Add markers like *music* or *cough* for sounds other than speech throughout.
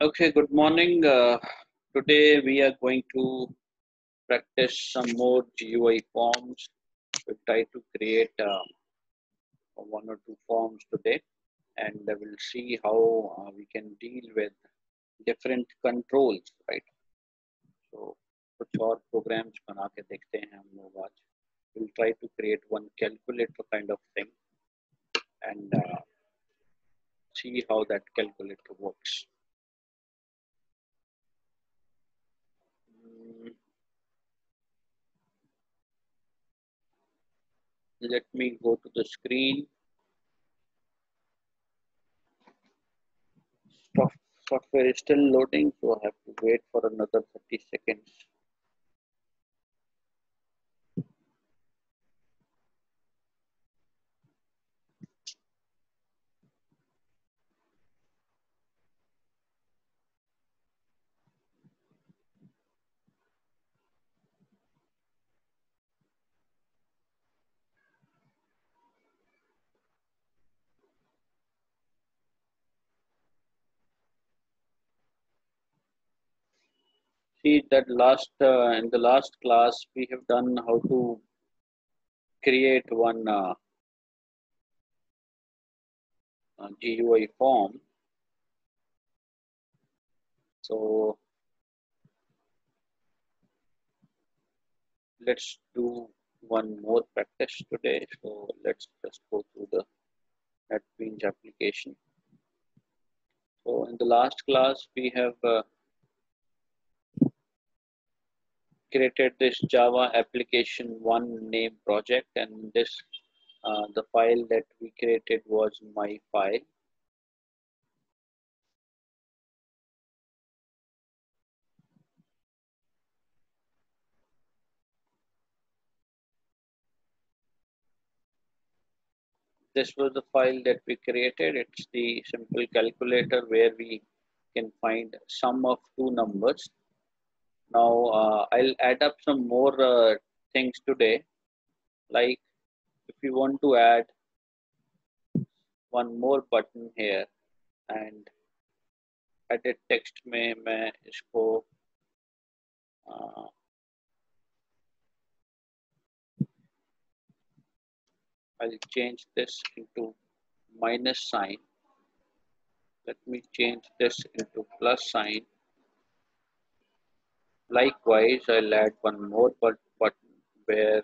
Okay, good morning. Uh, today we are going to practice some more GUI forms. We'll try to create uh, one or two forms today and we'll see how uh, we can deal with different controls, right? So कुछ और programs बना के देखते हैं हम लोग आज. We'll try to create one calculator kind of thing and uh, see how that calculator works. Let me go to the screen. Soft- Software is still loading, so I have to wait for another 30 seconds. See that last uh, in the last class we have done how to create one uh, uh, GUI form. So let's do one more practice today. So let's just go through the NetBeans application. So in the last class we have uh, created this Java application one name project and this uh, the file that we created was my file. This was the file that we created. It's the simple calculator where we can find sum of two numbers. Now uh, I'll add up some more uh, things today. Like if you want to add one more button here and edit text में मैं इसको uh, I'll change this into minus sign. Let me change this into plus sign. Likewise, I'll add one more but button where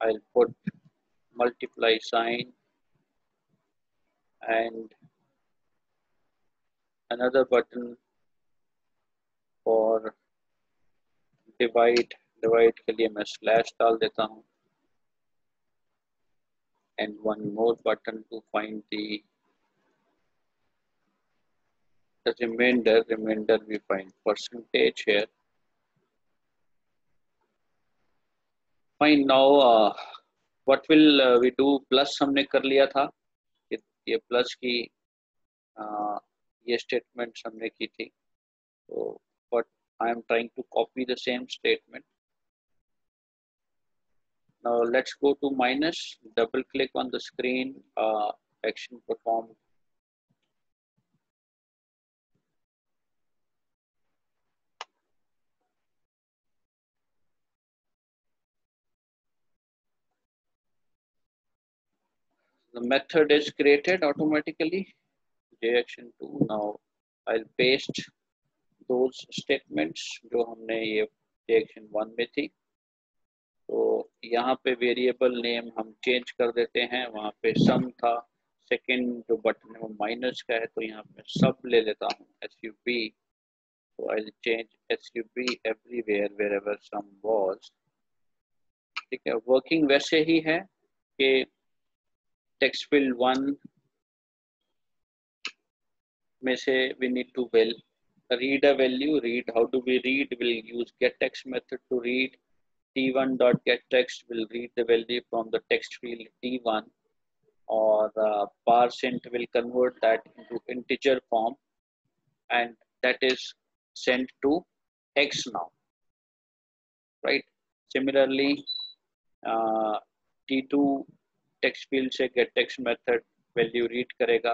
I'll put multiply sign and another button for divide divide के लिए मैं slash डाल देता हूँ and one more button to find the the remainder remainder we find percentage here fine now uh, what will uh, we do plus हमने कर लिया था ये plus की uh, ये statements हमने की थी so but I am trying to copy the same statement now let's go to minus double click on the screen uh, action performed the method is created automatically. JAction2 now, I'll paste those statements जो हमने ये JAction1 में थी. तो यहाँ पे variable name हम change कर देते हैं. वहाँ पे सम था. सेकंड जो बटन है वो माइनस का है तो यहाँ पे सब ले लेता हूँ. एस यू बी तो I change S U B everywhere wherever sum was ठीक है वर्किंग वैसे ही है कि text field one में से we need to well read a value read how do we read we'll use get text method to read. T1 dot get text will read the value from the text field t1 or uh, parseInt will convert that into integer form and that is sent to x now right? Similarly uh, t2 text field से get text method value read करेगा,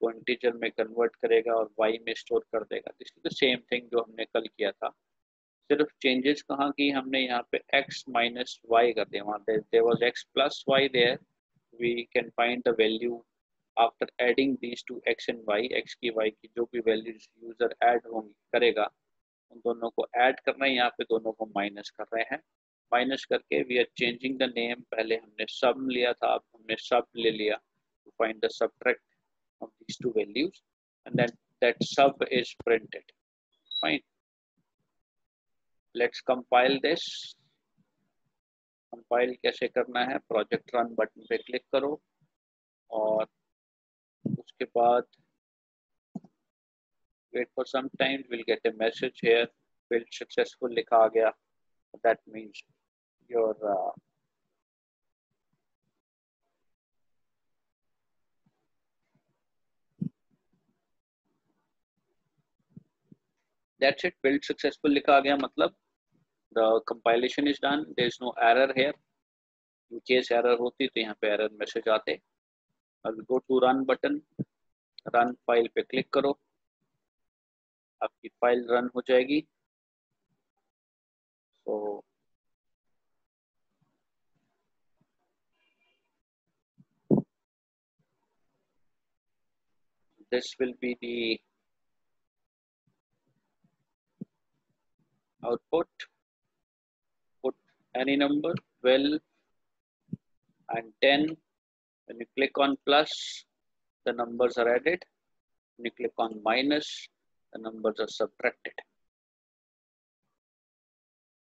वो integer में convert करेगा और Y में store कर देगा। This is the same thing जो हमने कल किया था। सिर्फ़ चेंजेस कहाँ की? हमने यहाँ पे x माइनस वाई कर दिया। वहाँ there was X plus Y there we can find the value after adding these two X and Y X की वाई की जो भी वैल्यूज़ यूज़र ऐड होंगी, करेगा, उन दोनों को ऐड करना है। यहाँ पे दोनों को माइनस कर रहे हैं। माइनस करके we are changing the name पहले हमने सब लिया था अब हमने सब ले लिया to find the subtract of these two values and then that sub is printed fine let's compile this compile कैसे करना है project run button पे click करो और उसके बाद wait for some time we'll get a message here build successful लिखा गया that means your uh, that's it build successful आ गया मतलब the compilation is done there is no error here in case error होती तो यहाँ पे error message आते अब go to run button run file पे click करो आपकी फ़ाइल रन हो जाएगी so this will be the output put any number 12 and 10 when you click on plus the numbers are added. When you click on minus the numbers are subtracted.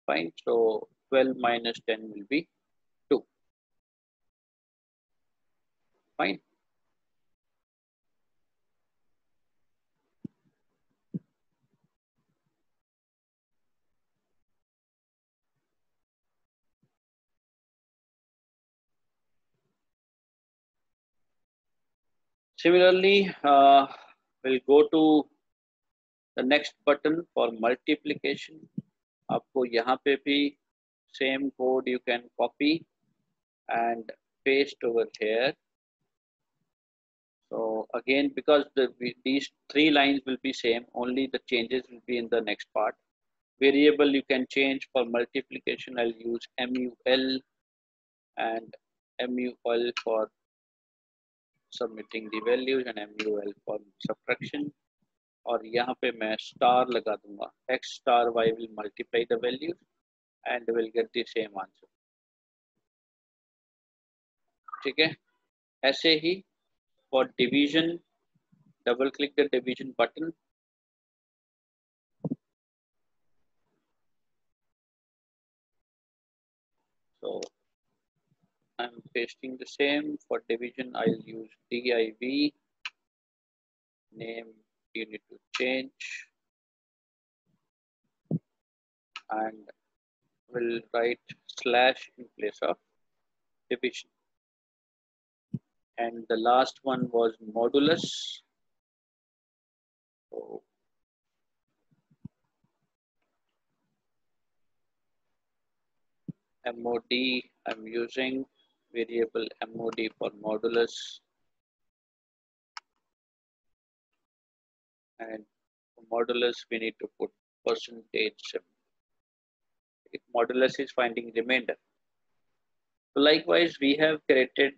Fine so 12 minus 10 will be 2 fine Similarly, uh, we'll go to the next button for multiplication. आपको यहाँ पे भी same code you can copy and paste over here. So again, because the, these three lines will be same, only the changes will be in the next part. Variable you can change for multiplication. I'll use MUL and MUL for submitting the values and MUL for subtraction और यहाँ पे मैं star लगा दूँगा x star y will multiply the values and will get the same answer ठीक है ऐसे ही for division double click the division button I'm pasting the same for division. I'll use div name you need to change and we'll write slash in place of division. And the last one was modulus. So MOD I'm using variable mod for modulus and modulus we need to put percentage if modulus is finding remainder. So likewise we have created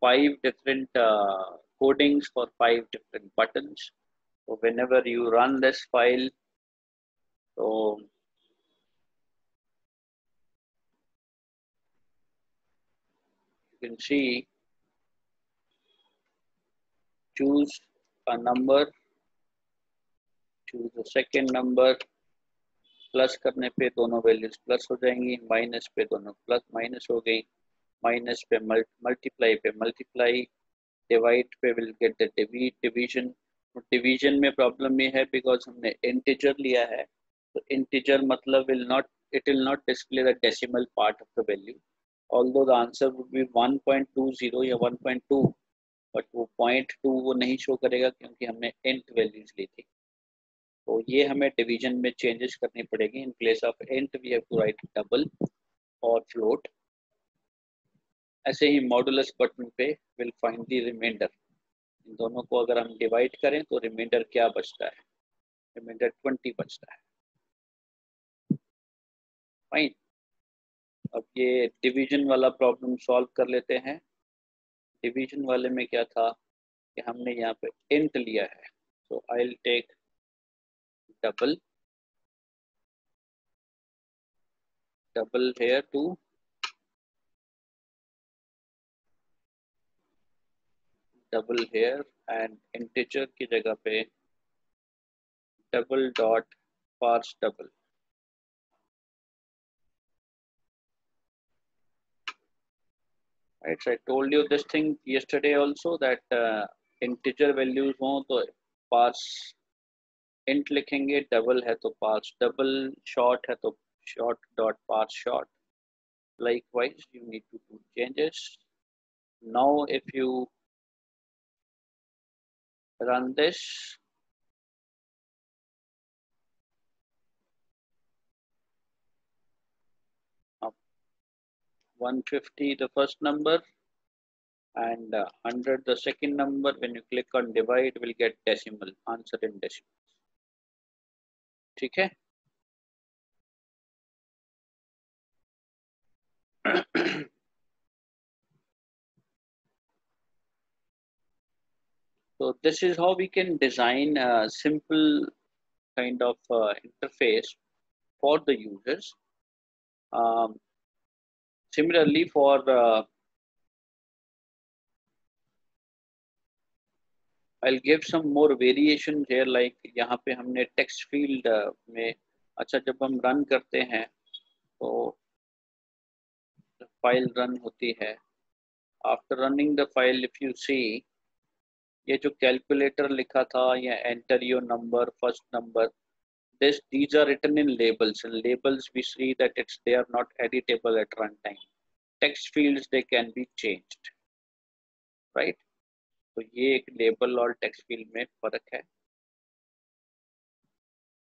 five different uh, codings for five different buttons. So whenever you run this file so can see, choose a number, choose the second number plus करने पे दोनों values plus हो जाएँगी minus पे दोनों plus minus हो गई minus पे मल्टीप्लाई पे मल्टीप्लाई डिवाइड पे will get the division division में प्रॉब्लम ये है बिकॉज़ हमने इंटीजर लिया है तो इंटीजर मतलब will not it will not display the decimal part of the value although the answer would be 1.20 या 1.2 बट वो पॉइंट टू वो नहीं शो करेगा क्योंकि हमने इंट वैल्यूज़ ली थी। तो ये हमें डिवीज़न में चेंजेस करनी पड़ेगी। In place of int we have to write double और फ्लोट ऐसे ही मॉडुलस बटन पे विल फाइंड द रिमाइंडर इन दोनों को अगर हम डिवाइड करें तो रिमाइंडर क्या बचता है? रिमाइंडर ट्वेंटी बचता है। फाइन अब ये डिवीज़न वाला प्रॉब्लम सॉल्व कर लेते हैं। डिवीज़न वाले में क्या था कि हमने यहाँ पे इंट लिया है। तो I will take double double here to double here and integer की जगह पे double dot parse double right so i told you this thing yesterday also that uh, integer values ho to parse int likhenge double hai to parse double short hai to short dot parse short. Likewise you need to do changes. Now if you run this 150 the first number and uh, 100 the second number when you click on divide will get decimal answer in decimal ठीक है *clears throat* so this is how we can design a simple kind of uh, interface for the users um, Similarly, for uh, I'll give some more variation here like यहाँ पे हमने text field uh, में अच्छा जब हम run करते हैं तो file run होती है after running the file if you see ये जो calculator लिखा था या enter your number first number this these are written in labels and labels we see that it's they are not editable at runtime text fields they can be changed right so ye ek label or text field mein farak hai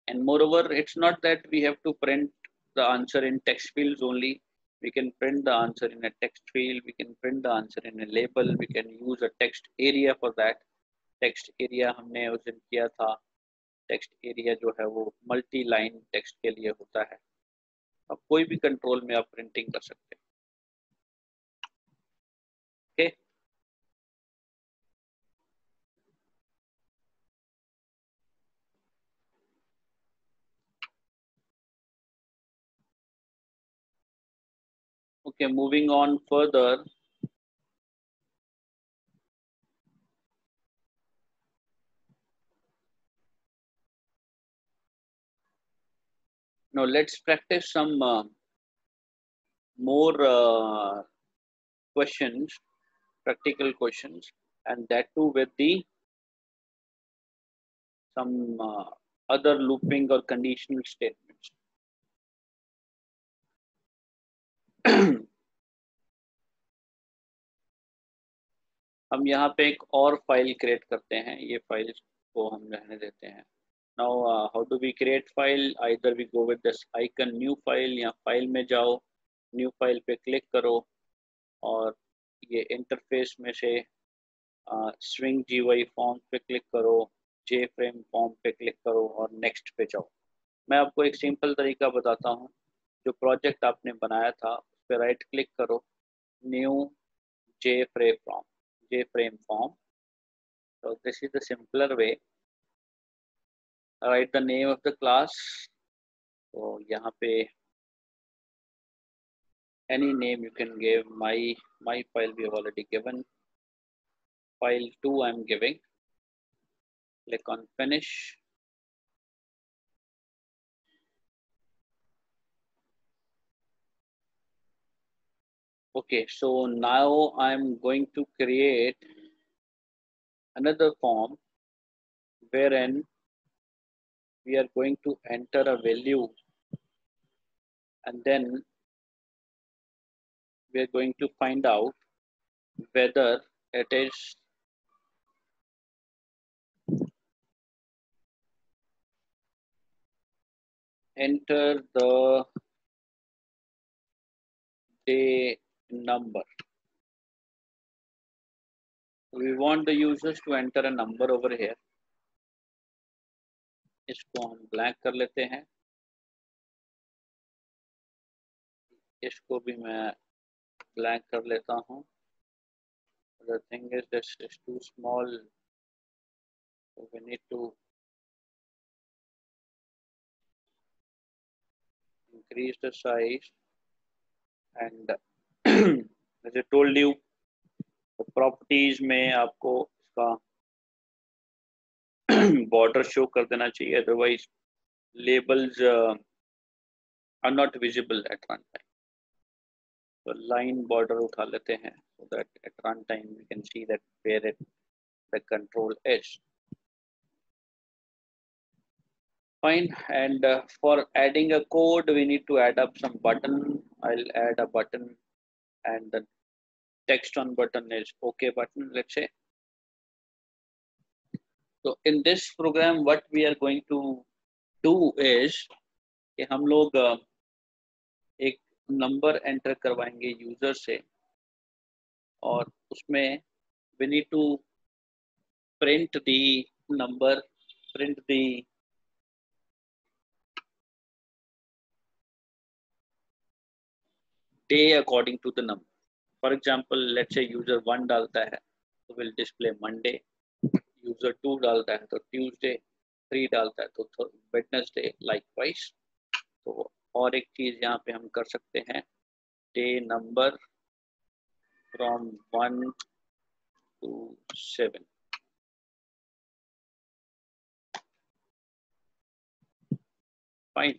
and moreover it's not that we have to print the answer in text fields only we can print the answer in a text field we can print the answer in a label we can use a text area for that text area हमने उस दिन किया था text area जो है वो multi line text के लिए होता है। अब कोई भी कंट्रोल में आप प्रिंटिंग कर सकते हैं। Okay? Okay, moving on further. Now let's practice some uh, more uh, questions, practical questions, and that too with the some uh, other looping or conditional statements. हम यहाँ पे एक और फ़ाइल क्रिएट करते हैं ये फ़ाइल को हम रहने देते हैं now uh, how do we create file either we go with this icon new file ya file mein jao new file pe click karo aur ye interface mein se uh, swing gui form pe click karo j frame form pe click karo aur next pe jao main aapko ek simple tarika batata hu jo project aapne banaya tha us pe right click karo new j frame form j frame form so this is the simpler way write the name of the class. So here, any name you can give. My my file we have already given. File 2 i'm giving. Click on finish. Okay so now i'm going to create another form wherein we are going to enter a value and then we are going to find out whether it is enter the day number. We want the users to enter a number over here इसको हम blank कर लेते हैं। इसको भी मैं blank कर लेता हूँ। The thing is too small need to increase the size and told you properties में आपको इसका बॉर्डर शो कर देना चाहिए otherwise labels are not visible at run time तो लाइन बॉर्डर उठा लेते हैं so that at run time we can see that where it, the control is fine and uh, for adding a code we need to add up some button i'll add a button and the text on button is okay button let's say तो in this program what we are going to do is कि हम लोग एक number enter करवाएँगे user से और उसमें we need to print the number print the day according to the number for example let's a user one डालता है तो will display Monday user two डालता है तो ट्यूजडे थ्री डालता है तो वेटनसडे लाइक वाइज तो और एक चीज़ यहाँ पे हम कर सकते हैं day number from one to seven fine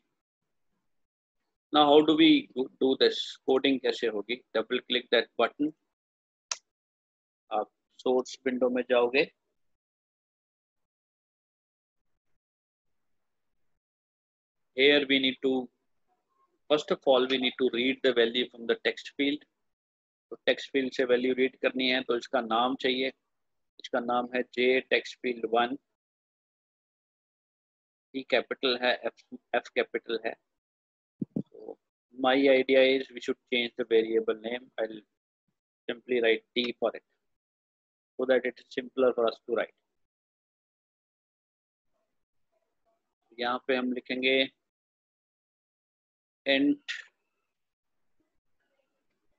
ना how do we do this coding कैसे होगी? डबल क्लिक दैट बटन आप सोर्स विंडो में जाओगे. Here we need to first of all we need to read the value from the text field तो text field से value read करनी है तो इसका नाम चाहिए इसका नाम है J text field one E capital है एफ़ एफ़ कैपिटल है so my idea is we should change the variable name i'll simply write t for it so that it is simpler for us to write यहाँ पे हम लिखेंगे int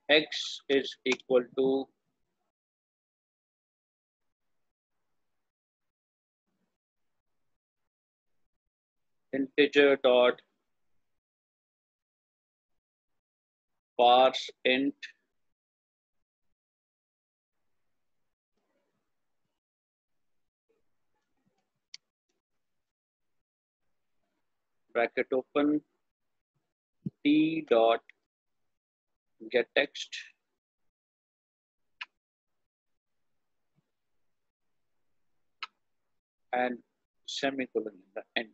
x is equal to integer dot parse int bracket open t dot get text and semicolon in the end.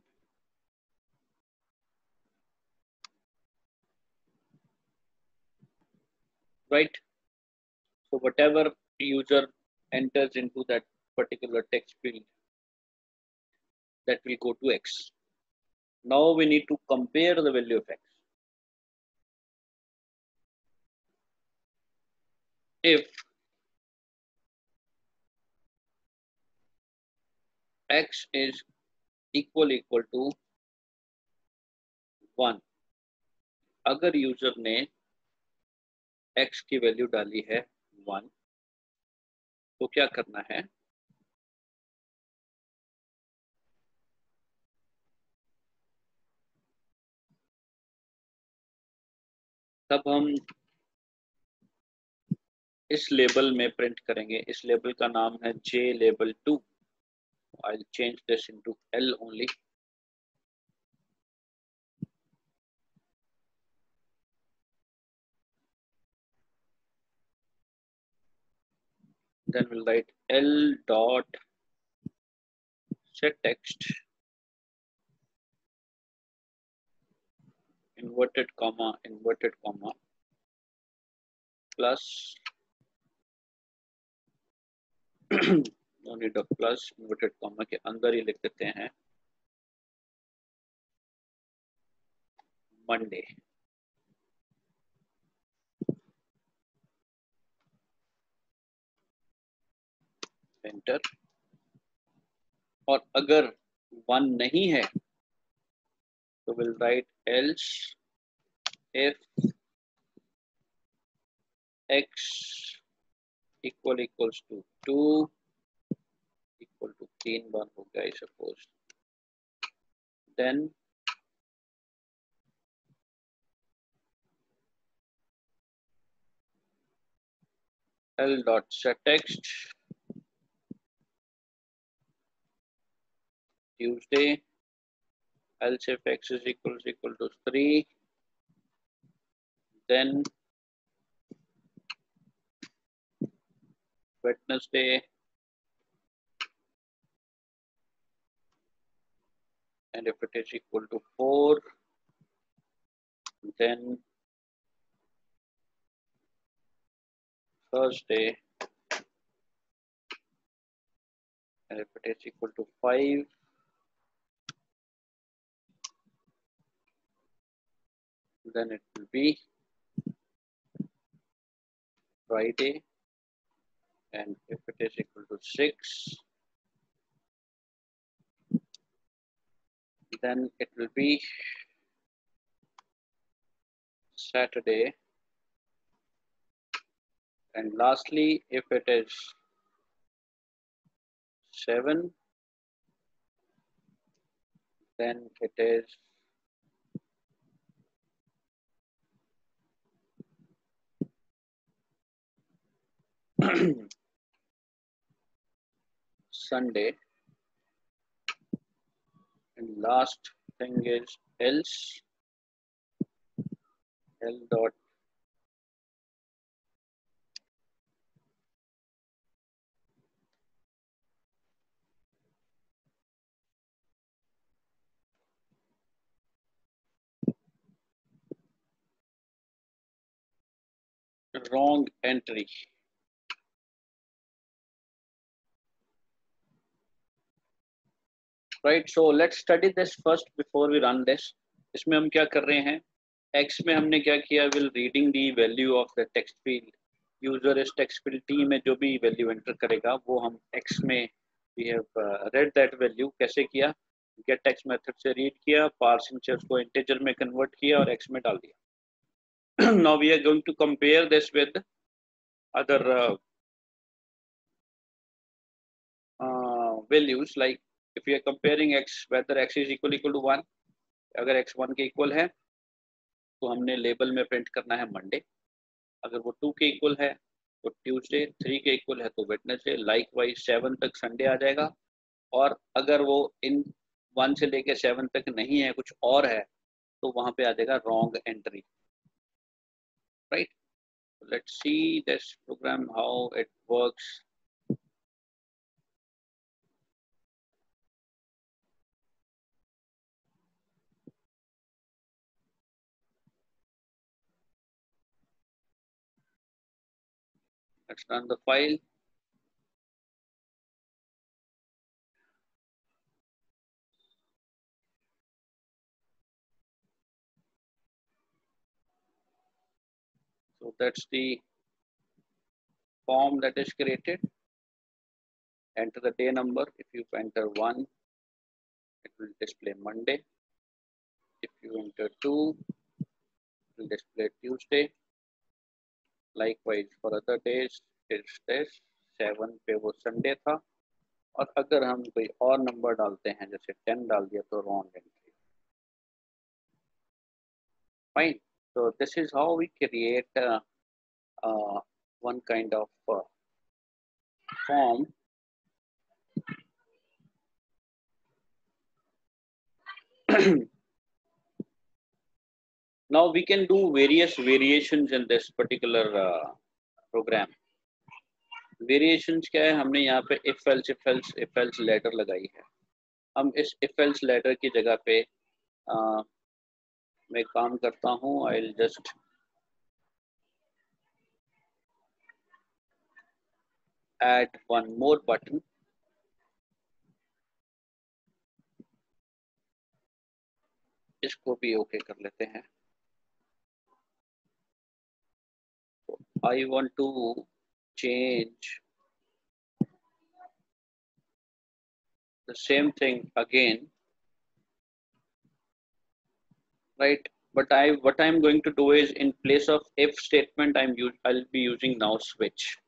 Right? So whatever user enters into that particular text field, that will go to X. Now we need to compare the value of X. if x is equal equal to one अगर user ने x की value डाली है one तो क्या करना है? तब हम इस लेबल में प्रिंट करेंगे इस लेबल का नाम है J label two I change this into L only then we'll write L dot set text inverted comma inverted comma plus no need of plus के अंदर ही लिख देते हैं। मंडे एंटर और अगर वन नहीं है तो will write else if x equal equals to 2 equal to तीन बार हो गया suppose then l dot set text Tuesday else if x is equal is equal to 3 then Wednesday. And if it is equal to 4 then Thursday. And if it is equal to 5 then it will be Friday and if it is equal to 6 then it will be Saturday. And lastly if it is 7 then it is *clears throat* Sunday. And last thing is else L dot wrong entry. Right so let study this first before we run this इसमें हम क्या कर रहे हैं? X में हमने क्या किया? Will reading the value of the text field user इस टेक्स्ट फ़ील्ड टी में जो भी वैल्यू एंटर करेगा, वो हम एक्स में we have read that value कैसे किया? गेट टेक्स्ट मेथड से रीड किया पार्सिंग से को इंटेजर में कन्वर्ट किया और एक्स में डाल दिया. Now we are going to compare this with other values like if we are comparing x, whether x is equal equal to one अगर x वन के इक्वल है तो हमने लेबल में प्रिंट करना है मंडे अगर वो टू के इक्वल है तो ट्यूसडे थ्री के इक्वल है तो वेटनेसडे लाइक वाइज सेवन तक संडे आ जाएगा। और अगर वो इन वन से लेके सेवन तक नहीं है, कुछ और है तो वहाँ पे आ जाएगा wrong entry right let's see this program how it works Let's run the file. So that's the form that is created. Enter the day number. If you enter one, it will display Monday. If you enter two, it will display Tuesday. Likewise for other days, it's this seven पे वो Sunday था और अगर हम कोई और number डालते हैं जैसे टेन डाल दिया तो wrong entry fine so this is how we create uh, uh, one kind of uh, form now we can do various variations in this particular uh, program variations क्या है हमने यहाँ पे if else if else if else letter लगाई है हम इस if else letter की जगह पे uh, मैं काम करता हूँ I'll just add one more button इसको भी ओके okay कर लेते हैं I want to change the same thing again. Right but i what i'm going to do is in place of if statement i'm i'll be using now switch.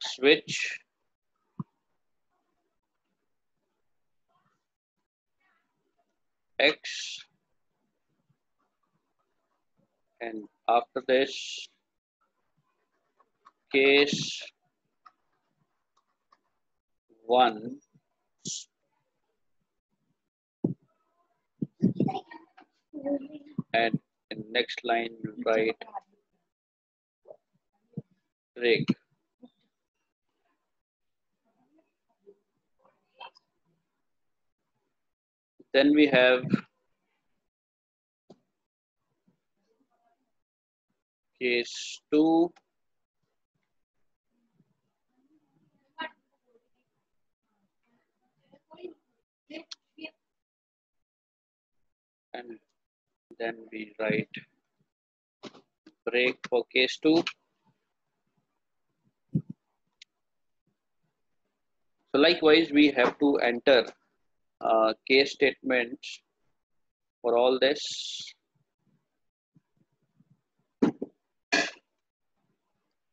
Switch. X and after this case one. And in next line we write break. Then we have case 2 and then we write break. For case 2 so likewise we have to enter uh, case statements for all this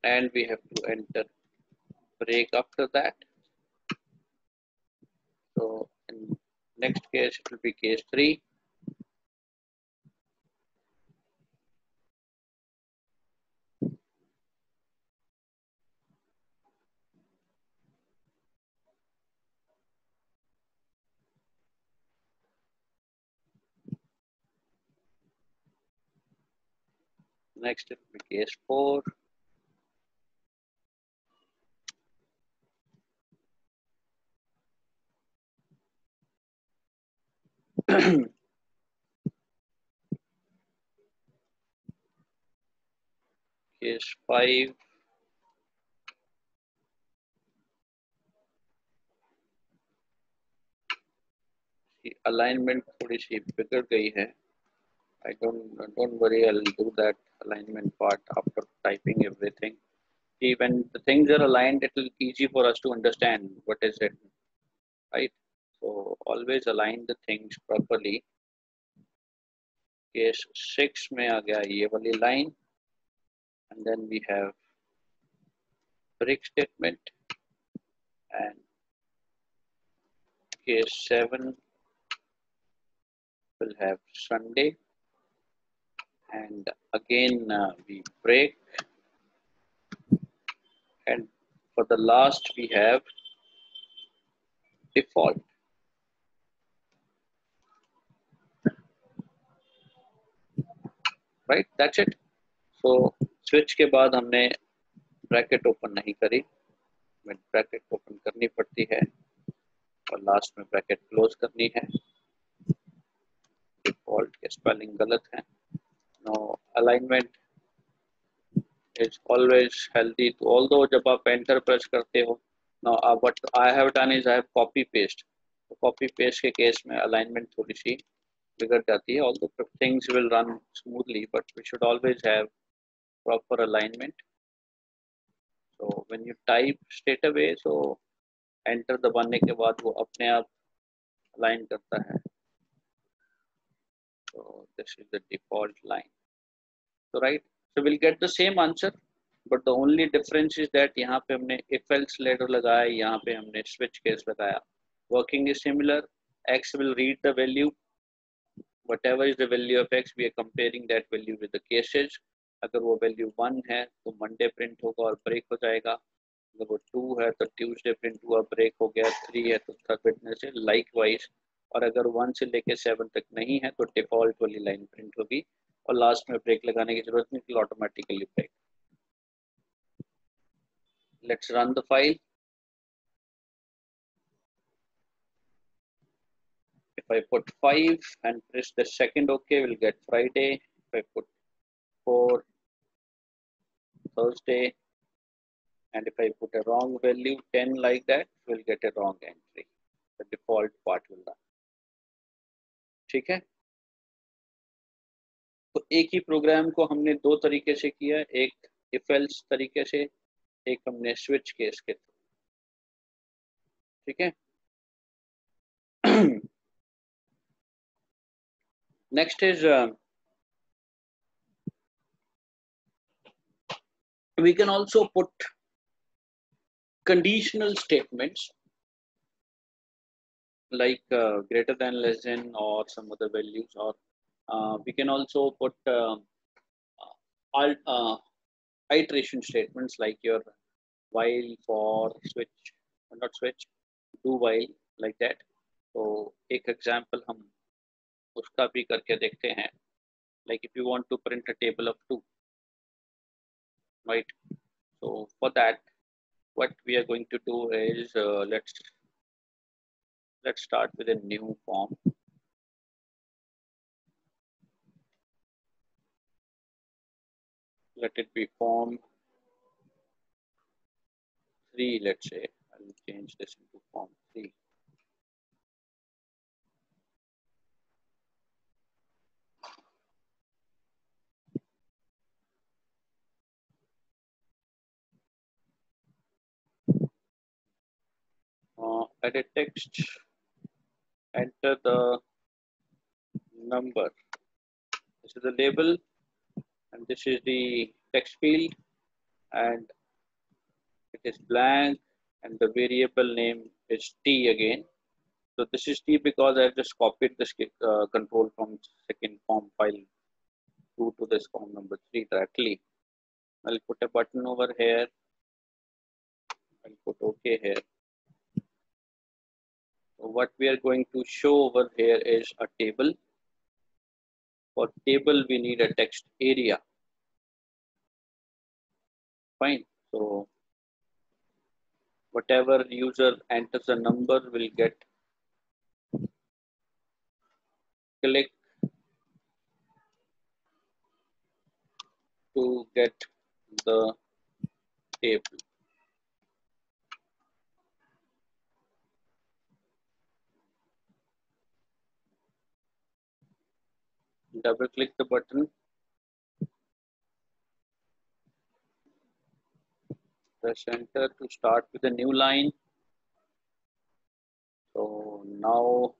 and we have to enter. Break after that. So in next case it will be case 3 Next it will be case 4. Case 5. alignment थोड़ी सी बिगड़ गई है I don't don't worry. I'll do that alignment part after typing everything. See, when the things are aligned, it will easy for us to understand what is it, right? So always align the things properly. Case six में आ गया ये वाली line, and then we have break statement, and case seven will have Sunday and again uh, we break and for the last we have default Right that's it so switch के बाद हमने bracket open नहीं करी। Bracket open करनी पड़ती है और last में ब्रैकेट क्लोज करनी है। डिफ़ॉल्ट के स्पेलिंग गलत है। No alignment is always healthy to all जब आप एंटर प्रेस करते हो no but I have done is I have copy paste copy paste के केस में अलाइनमेंट थोड़ी सी बिगड़ जाती है although things will run smoothly but we should always have proper alignment so when you type straight away so enter दबाने के बाद वो अपने आप align करता है So this is the default line. So right, so we'll get the same answer, but the only difference is that यहाँ पे हमने if else later लगाया, यहाँ पे हमने switch case लगाया. Working is similar. X will read the value. Whatever is the value of X, we are comparing that value with the cases. अगर वो वैल्यू वन है तो मंडे प्रिंट होगा और ब्रेक हो जाएगा। अगर वो टू है तो ट्यूसडे प्रिंट हुआ ब्रेक हो गया थ्री है तो थर्ड वेडनेसडे लाइक वाइज और अगर वन से लेके सेवन तक नहीं है तो डिफ़ॉल्ट वाली लाइन प्रिंट होगी। और लास्ट में ब्रेक लगाने की ज़रूरत नहीं automatically break let's run the file I put 5 and press the second OK, we'll get Friday. If I put 4, Thursday, and if I put a wrong value, 10 like that, we'll get a wrong entry. The default part will run. ठीक है तो एक ही programme को हमने दो तरीके से किया एक इफ़ एल्स तरीके से एक हमने स्विच केस के थ्रू ठीक है Next is uh, we can also put conditional statements like uh, greater than less than or some other values or uh, we can also put um, uh, iteration statements like your while for switch not switch do while like that. So take example hum उसका भी करके देखते हैं if you want to print a table of two right so for that what we are going to do is uh, let's let's start with a new form let it be form 3 let's say i'll change this into form 3 uh, edit text, enter the number. This is the label and this is the text field and it is blank and the variable name is t again. So this is t because I have just copied this uh, control from second form file 2 to this form number 3 directly. I'll put a button over here. I'll put OK here. What we are going to show over here is a table. For table, we need a text area. Fine. So whatever user enters a number will get click to get the table. Double click the button. Press enter to start with a new line. So now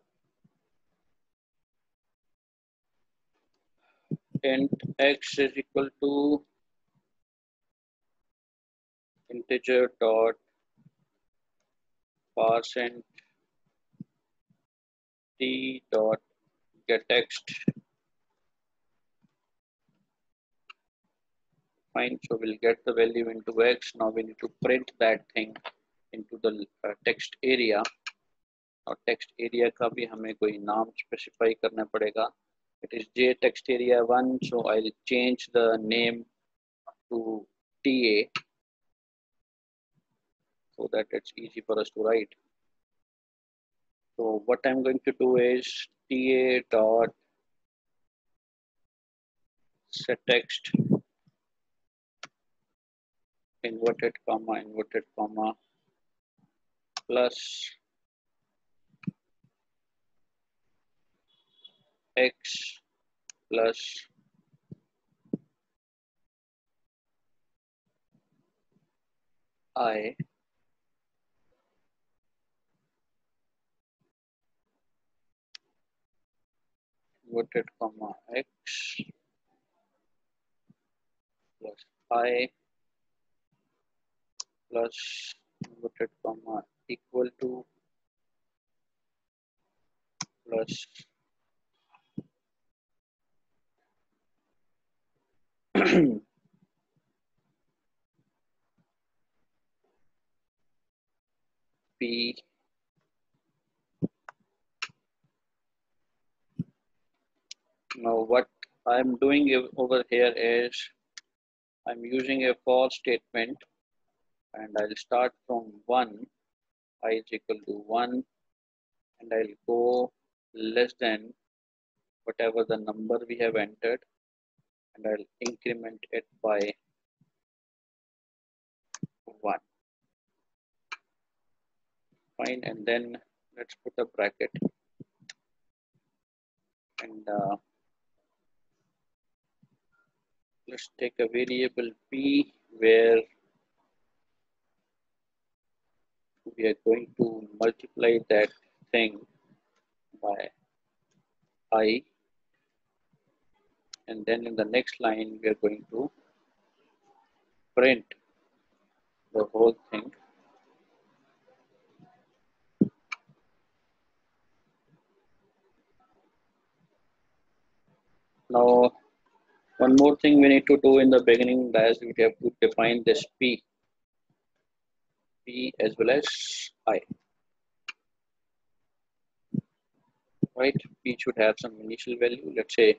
int x is equal to integer dot parse int t dot get text fine so we'll get the value into x now we need to print that thing into the uh, text area और text area का भी हमें कोई नाम specify करना पड़ेगा it is j text area 1 so i'll change the name to ta so that it's easy for us to write so what i'm going to do is ta dot set text inverted comma inverted comma plus x plus i. Inverted comma x plus i plus inverted comma equal to plus *clears throat* p now what i'm doing over here is i'm using a for statement and I'll start from 1, i is equal to 1, and I'll go less than whatever the number we have entered, and I'll increment it by 1. Fine, and then let's put a bracket. And uh, let's take a variable p where we are going to multiply that thing by i and then in the next line we are going to print the whole thing. Now one more thing we need to do in the beginning is we have to define this p p as well as i. Right p should have some initial value. Let's say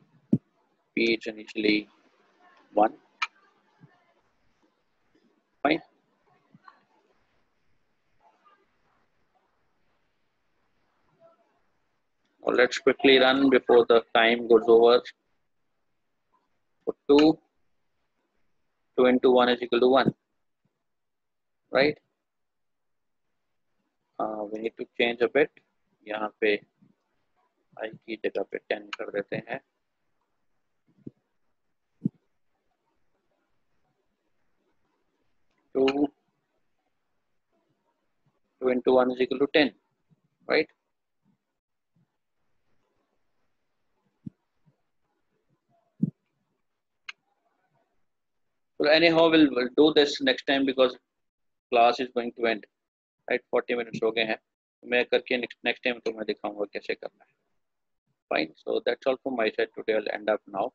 p is initially 1 fine. Now let's quickly run before the time goes over. For 2 2 into 1 is equal to 1 right uh, we need to change a bit यहाँ पे i की जगह पे 10 कर देते हैं two into one is equal to ten, right? So anyhow, we'll, we'll do this next time because class is going to end. Right forty minutes हो गए हैं। मैं करके नेक्स्ट टाइम तो मैं दिखाऊँगा कैसे करना है। Fine so that's all for my side today I end up now